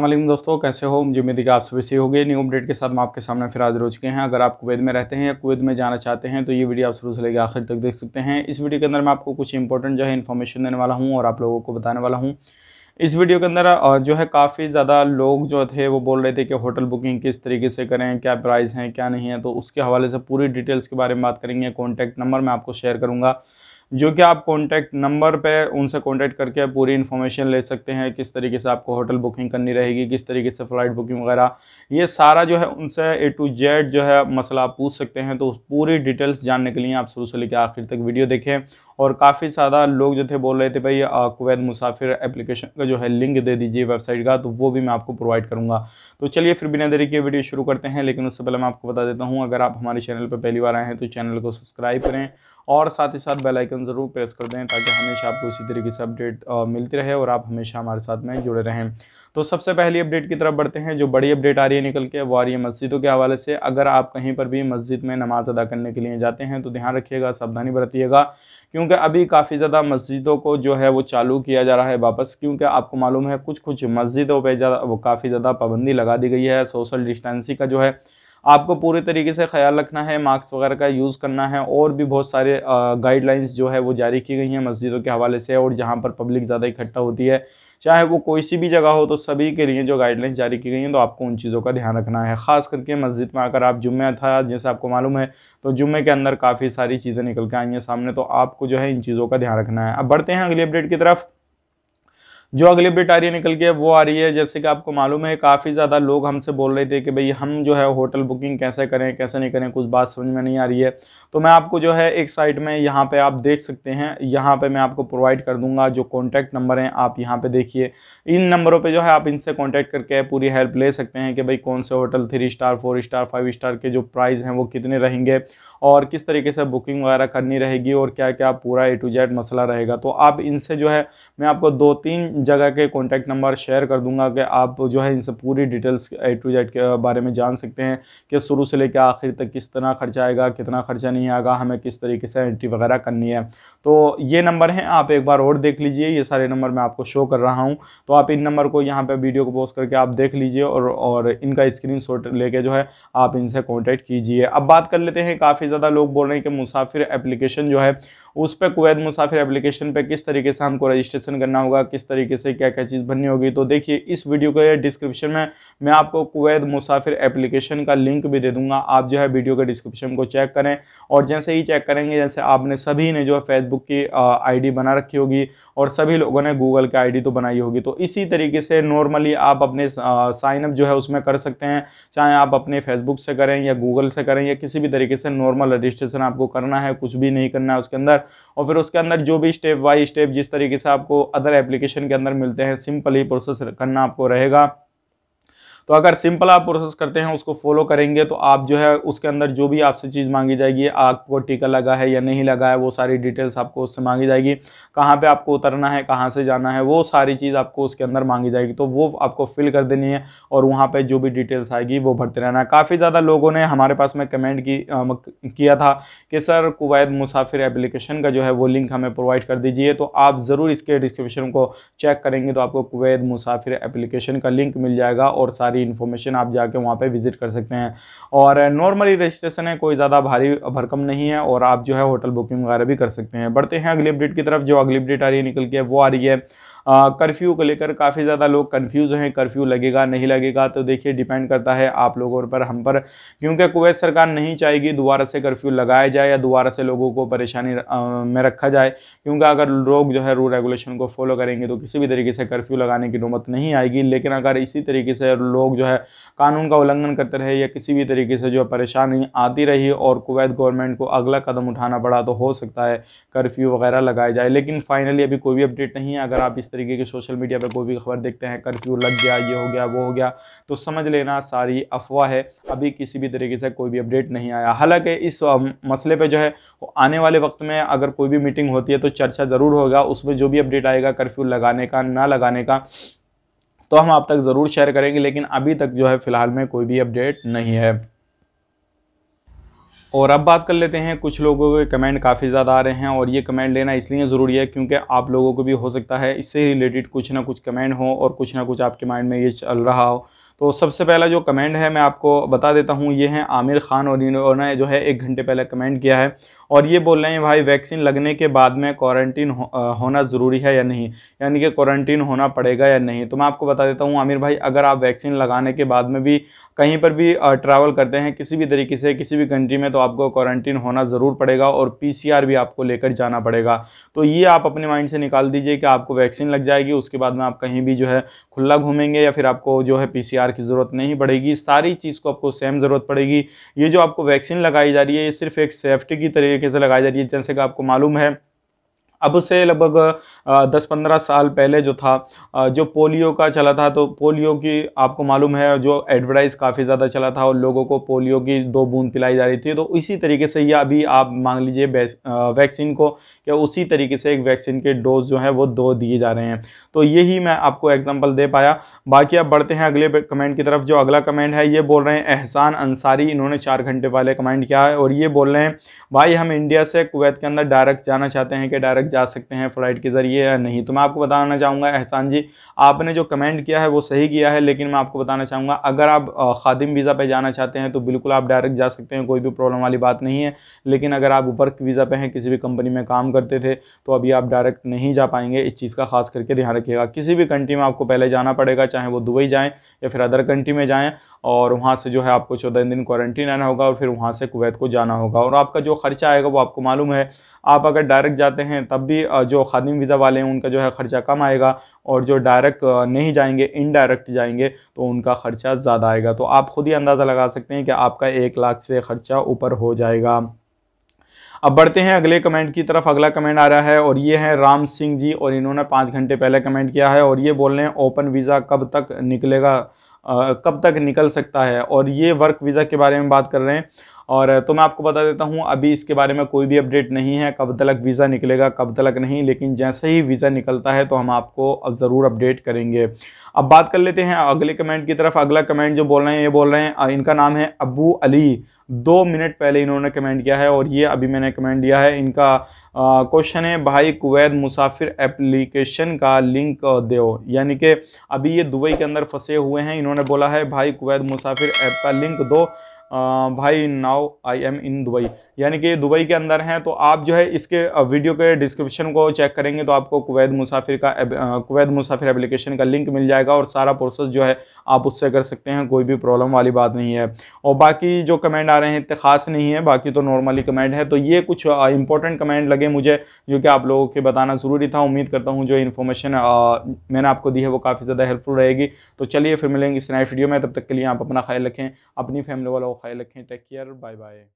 वालेकुम दोस्तों, कैसे हो? मुझे उम्मीद है कि आप सभी से गए न्यू अपडेट के साथ हम आपके सामने फिर हाजिर हो चुके हैं। अगर आप कुवैत में रहते हैं या कुवैत में जाना चाहते हैं तो ये वीडियो आप शुरू से लेकर आखिर तक देख सकते हैं। इस वीडियो के अंदर मैं आपको कुछ इंपॉर्टेंट जो है इन्फॉर्मेशन देने वाला हूँ और आप लोगों को बताने वाला हूँ। इस वीडियो के अंदर जो है काफ़ी ज़्यादा लोग जो थे, वो बोल रहे थे कि होटल बुकिंग किस तरीके से करें, क्या प्राइस हैं, क्या नहीं है तो उसके हवाले से पूरी डिटेल्स के बारे में बात करेंगे। कॉन्टैक्ट नंबर मैं आपको शेयर करूँगा। जो कि आप कॉन्टैक्ट नंबर पे उनसे कॉन्टैक्ट करके पूरी इन्फॉर्मेशन ले सकते हैं, किस तरीके से आपको होटल बुकिंग करनी रहेगी, किस तरीके से फ़्लाइट बुकिंग वगैरह। ये सारा जो है उनसे ए टू जेड जो है मसला आप पूछ सकते हैं तो पूरी डिटेल्स जानने के लिए आप शुरू से लेकर आखिर तक वीडियो देखें। और काफ़ी ज़्यादा लोग जो थे बोल रहे थे, भाई कुवैत मुसाफिर एप्लीकेशन का जो है लिंक दे दीजिए वेबसाइट का तो वो भी मैं आपको प्रोवाइड करूँगा। तो चलिए फिर बिना देरी के वीडियो शुरू करते हैं, लेकिन उससे पहले मैं आपको बता देता हूँ, अगर आप हमारे चैनल पर पहली बार आए हैं तो चैनल को सब्सक्राइब करें और साथ ही साथ बेल आइकन ज़रूर प्रेस कर दें ताकि हमेशा आपको इसी तरीके से अपडेट मिलती रहे और आप हमेशा हमारे साथ में जुड़े रहें। तो सबसे पहली अपडेट की तरफ़ बढ़ते हैं। जो बड़ी अपडेट आ रही है निकल के, वो आ रही है मस्जिदों के हवाले से। अगर आप कहीं पर भी मस्जिद में नमाज़ अदा करने के लिए जाते हैं तो ध्यान रखिएगा, सावधानी बरतिएगा, क्योंकि अभी काफ़ी ज़्यादा मस्जिदों को जो है वो चालू किया जा रहा है वापस, क्योंकि आपको मालूम है कुछ कुछ मस्जिदों पर ज़्यादा, वो काफ़ी ज़्यादा पाबंदी लगा दी गई है। सोशल डिस्टेंसिंग का जो है आपको पूरे तरीके से ख्याल रखना है मास्क वगैरह का यूज़ करना है और भी बहुत सारे गाइडलाइंस जो है वो जारी की गई हैं मस्जिदों के हवाले से और जहाँ पर पब्लिक ज़्यादा इकट्ठा होती है। चाहे वो कोई सी भी जगह हो तो सभी के लिए जो गाइडलाइंस जारी की गई हैं तो आपको उन चीज़ों का ध्यान रखना है। ख़ास करके मस्जिद में अगर आप जुम्मे था जैसे आपको मालूम है तो जुम्मे के अंदर काफ़ी सारी चीज़ें निकल के आई हैं सामने तो आपको जो है इन चीज़ों का ध्यान रखना है। अब बढ़ते हैं अगली अपडेट की तरफ़। जो अगली अपडेट आ रही है निकल के वो आ रही है, जैसे कि आपको मालूम है, काफ़ी ज़्यादा लोग हमसे बोल रहे थे कि भाई हम जो है होटल बुकिंग कैसे करें, कैसे नहीं करें, कुछ बात समझ में नहीं आ रही है। तो मैं आपको जो है एक साइड में यहाँ पे आप देख सकते हैं, यहाँ पे मैं आपको प्रोवाइड कर दूँगा जो कॉन्टैक्ट नंबर हैं, आप यहाँ पे देखिए। इन नंबरों पर जो है आप इनसे कॉन्टैक्ट करके पूरी हेल्प ले सकते हैं कि भाई कौन से hotel three star four star five star के जो प्राइस हैं वो कितने रहेंगे और किस तरीके से बुकिंग वगैरह करनी रहेगी और क्या क्या पूरा ए टू जेड मसला रहेगा। तो आप इनसे जो है मैं आपको दो तीन जगह के कॉन्टैक्ट नंबर शेयर कर दूँगा कि आप जो है इनसे पूरी डिटेल्स ए टू जेड के बारे में जान सकते हैं कि शुरू से लेकर आखिर तक किस तरह खर्चा आएगा, कितना खर्चा नहीं आएगा, हमें किस तरीके से एंट्री वगैरह करनी है। तो ये नंबर हैं, आप एक बार और देख लीजिए, ये सारे नंबर मैं आपको शो कर रहा हूँ। तो आप इन नंबर को यहाँ पर वीडियो को पोस्ट करके आप देख लीजिए और और इनका स्क्रीन शॉट लेके जो है आप इनसे कॉन्टैक्ट कीजिए। अब बात कर लेते हैं, काफ़ी ज़्यादा लोग बोल रहे हैं कि मुसाफिर एप्लीकेशन जो है, उस पर कुवैत मुसाफिर एप्लीकेशन पर किस तरीके से हमको रजिस्ट्रेशन करना होगा, किस तरीके से क्या क्या चीज़ बननी होगी। तो देखिए, इस वीडियो के डिस्क्रिप्शन में मैं आपको कुवैत मुसाफिर एप्लीकेशन का लिंक भी दे दूँगा। आप जो है वीडियो के डिस्क्रिप्शन को चेक करें और जैसे ही चेक करेंगे, जैसे आपने सभी ने जो है फेसबुक की आईडी बना रखी होगी और सभी लोगों ने गूगल की आईडी तो बनाई होगी। तो इसी तरीके से नॉर्मली आप अपने साइनअप जो है उसमें कर सकते हैं। चाहे आप अपने फेसबुक से करें या गूगल से करें या किसी भी तरीके से नॉर्मल रजिस्ट्रेशन आपको करना है, कुछ भी नहीं करना है उसके अंदर और फिर उसके अंदर जो भी स्टेप बाई स्टेप जिस तरीके से आपको अदर एप्लीकेशन के अंदर मिलते हैं। सिंपली प्रोसेस करना आपको रहेगा। तो अगर सिंपल आप प्रोसेस करते हैं, उसको फॉलो करेंगे तो आप जो है, उसके अंदर जो भी आपसे चीज़ मांगी जाएगी, आपको टीका लगा है या नहीं लगा है, वो सारी डिटेल्स आपको उससे मांगी जाएगी। कहाँ पर आपको उतरना है, कहाँ से जाना है, वो सारी चीज़ आपको उसके अंदर मांगी जाएगी। तो वो आपको फिल कर देनी है और वहाँ पर जो भी डिटेल्स आएगी, वो भरते रहना है। काफ़ी ज़्यादा लोगों ने हमारे पास में कमेंट की किया था कि, सर, कुवैत मुसाफिर एप्लीकेशन का जो है, वो लिंक हमें प्रोवाइड कर दीजिए। तो आप ज़रूर इसके डिस्क्रिप्शन को चेक करेंगे तो आपको कुवैत मुसाफिर एप्लीकेशन का लिंक मिल जाएगा और सारी सारी इन्फॉर्मेशन आप जाके वहाँ पे विज़िट कर सकते हैं। और नॉर्मली रजिस्ट्रेशन है, कोई ज़्यादा भारी भरकम नहीं है और आप जो है होटल बुकिंग वगैरह भी कर सकते हैं। बढ़ते हैं अगली अपडेट की तरफ़, जो अगली अपडेट आ रही है, निकल के वो आ रही है। कर्फ्यू को लेकर काफ़ी ज़्यादा लोग कन्फ्यूज़ हैं कर्फ्यू लगेगा, नहीं लगेगा तो देखिए डिपेंड करता है आप लोगों पर, हम पर, क्योंकि कुवैत सरकार नहीं चाहेगी दोबारा से कर्फ्यू लगाया जाए या दोबारा से लोगों को परेशानी में रखा जाए, क्योंकि अगर लोग जो है रूल रेगुलेशन को फॉलो करेंगे तो किसी भी तरीके से कर्फ्यू लगाने की नौबत नहीं आएगी, लेकिन अगर इसी तरीके से लोग जो है कानून का उल्लंघन करते रहे या किसी भी तरीके से जो परेशानी आती रही और कुवैत गवर्नमेंट को अगला कदम उठाना पड़ा तो हो सकता है कर्फ्यू वगैरह लगाया जाए, लेकिन फाइनली अभी कोई भी अपडेट नहीं है, अगर आप इस तरीके की सोशल मीडिया पर कोई भी खबर देखते हैं कर्फ्यू लग गया, ये हो गया, वो हो गया तो समझ लेना सारी अफवाह है। अभी किसी भी तरीके से कोई भी अपडेट नहीं आया। हालाँकि इस मसले पर जो है आने वाले वक्त में अगर कोई भी मीटिंग होती है तो चर्चा ज़रूर होगा। उसमें जो भी अपडेट आएगा कर्फ्यू लगाने का, ना लगाने का तो हम आप तक ज़रूर शेयर करेंगे, लेकिन अभी तक जो है, फ़िलहाल में कोई भी अपडेट नहीं है। और अब बात कर लेते हैं, कुछ लोगों के कमेंट काफ़ी ज़्यादा आ रहे हैं और ये कमेंट लेना इसलिए ज़रूरी है क्योंकि आप लोगों को भी हो सकता है इससे रिलेटेड कुछ ना कुछ कमेंट हो और कुछ ना कुछ आपके माइंड में ये चल रहा हो। तो सबसे पहला जो कमेंट है मैं आपको बता देता हूँ ये है आमिर खान और इन्होंने जो है एक घंटे पहले कमेंट किया है और ये बोल रहे हैं भाई वैक्सीन लगने के बाद में क्वारंटीन हो, होना ज़रूरी है या नहीं? यानी कि क्वारंटीन होना पड़ेगा या नहीं? तो मैं आपको बता देता हूँ आमिर भाई अगर आप वैक्सीन लगाने के बाद में भी कहीं पर भी ट्रैवल करते हैं किसी भी तरीके से किसी भी कंट्री में तो आपको क्वारंटीन होना ज़रूर पड़ेगा और पीसीआर भी आपको लेकर जाना पड़ेगा। तो ये आप अपने माइंड से निकाल दीजिए कि आपको वैक्सीन लग जाएगी उसके बाद में आप कहीं भी जो है खुला घूमेंगे या फिर आपको जो है पी की ज़रूरत नहीं पड़ेगी, सारी चीज़ को आपको सेम ज़रूरत पड़ेगी। ये जो आपको वैक्सीन लगाई जा रही है, ये सिर्फ़ एक सेफ्टी की तरीके से लगाई जा रही है, जैसे कि आपको मालूम है। अब से लगभग दस पंद्रह साल पहले जो था जो पोलियो का चला था तो पोलियो की आपको मालूम है, जो एडवर्टाइज काफ़ी ज़्यादा चला था और लोगों को पोलियो की दो बूंद पिलाई जा रही थी तो इसी तरीके से ये अभी आप मांग लीजिए वैक्सीन को क्या उसी तरीके से एक वैक्सीन के डोज जो है वो दो दिए जा रहे हैं। तो यही मैं आपको एग्ज़ाम्पल दे पाया। बाकी आप बढ़ते हैं अगले कमेंट की तरफ़। जो अगला कमेंट है, ये बोल रहे हैं, एहसान अंसारी, इन्होंने चार घंटे पहले कमेंट किया है। और ये बोल रहे हैं, भाई, हम इंडिया से कुवैत के अंदर डायरेक्ट जाना चाहते हैं कि डायरेक्ट जा सकते हैं फ़्लाइट के ज़रिए या नहीं। तो मैं आपको बताना चाहूँगा, एहसान जी, आपने जो कमेंट किया है वो सही किया है, लेकिन मैं आपको बताना चाहूँगा, अगर आप खादिम वीज़ा पे जाना चाहते हैं तो बिल्कुल आप डायरेक्ट जा सकते हैं, कोई भी प्रॉब्लम वाली बात नहीं है। लेकिन अगर आप वर्क वीज़ा पे हैं, किसी भी कंपनी में काम करते थे तो अभी आप डायरेक्ट नहीं जा पाएँगे इस चीज़ का, खास करके ध्यान रखिएगा। किसी भी कंट्री में आपको पहले जाना पड़ेगा, चाहे वो दुबई जाएँ या फिर अदर कंट्री में जाएँ, और वहाँ से जो है आपको चौदह दिन क्वारंटीन रहना होगा और फिर वहाँ से कुवैत को जाना होगा। और आपका जो खर्चा आएगा वो आपको मालूम है। आप अगर डायरेक्ट जाते हैं, तब भी जो खादिम वीज़ा वाले हैं उनका जो है ख़र्चा कम आएगा और जो डायरेक्ट नहीं जाएँगे इनडायरेक्ट जाएँगे तो उनका ख़र्चा ज़्यादा आएगा। तो आप खुद ही अंदाज़ा लगा सकते हैं कि आपका एक लाख से ख़र्चा ऊपर हो जाएगा। अब बढ़ते हैं अगले कमेंट की तरफ़। अगला कमेंट आ रहा है और ये है राम सिंह जी और इन्होंने पाँच घंटे पहले कमेंट किया है और ये बोल रहे हैं ओपन वीज़ा कब तक निकलेगा? आ, कब तक निकल सकता है? और ये वर्क वीज़ा के बारे में बात कर रहे हैं। और तो मैं आपको बता देता हूँ, अभी इसके बारे में कोई भी अपडेट नहीं है, कब तक वीज़ा निकलेगा, कब तक नहीं, लेकिन जैसे ही वीज़ा निकलता है तो हम आपको ज़रूर अपडेट करेंगे। अब बात कर लेते हैं अगले कमेंट की तरफ़। अगला कमेंट जो बोल रहे हैं, ये बोल रहे हैं इनका नाम है अबू अली। दो मिनट पहले इन्होंने कमेंट किया है और ये अभी मैंने कमेंट दिया है। इनका क्वेश्चन है, भाई कुवैत मुसाफिर एप्लीकेशन का लिंक दो। यानी कि अभी ये दुबई के अंदर फंसे हुए हैं। इन्होंने बोला है, भाई कुवैत मुसाफिर ऐप का लिंक दो। भाई now I am in Dubai यानी कि दुबई के अंदर हैं तो आप जो है इसके वीडियो के डिस्क्रिप्शन को चेक करेंगे तो आपको कुवैत मुसाफिर का कुवैत मुसाफिर एप्लीकेशन का लिंक मिल जाएगा और सारा प्रोसेस जो है आप उससे कर सकते हैं, कोई भी प्रॉब्लम वाली बात नहीं है। और बाकी जो कमेंट आ रहे हैं, इतने खास नहीं है, बाकी तो नॉर्मली कमेंट है तो ये कुछ इंपॉर्टेंट कमेंट लगे मुझे, जो कि आप लोगों के बताना ज़रूरी था। उम्मीद करता हूँ जो इन्फॉर्मेशन मैंने आपको दी है, वो काफ़ी ज़्यादा हेल्पफुल रहेगी। तो चलिए फिर मिलेंगे इस नए वीडियो में, तब तक के लिए आप अपना ख्याल रखें, अपनी फैमिली वालों ख्याल रखें टेक केयर बाय बाय